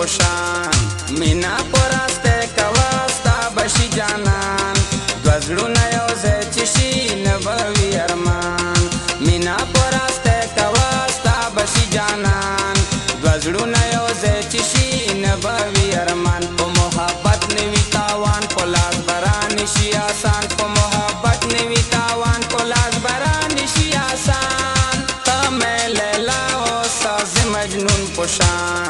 પોષાણ મીના પોરાસ્તે કવાસ્તા બશી જાનાન ગઝડું નયો ઝે ચિશી નભવી અરમાન મીના પોરાસ્તે કવાસ્તા બશી જાનાન ગઝડું નયો ઝે ચિશી નભવી અરમાન પો મોહબ્બત ને વિતાવાન પો લાગ બરા નિશી આસાન પો મોહબ્બત ને વિતાવાન પો લાગ બરા નિશી આસાન તમે લેલા હો સાઝ મજનૂન પોષાણ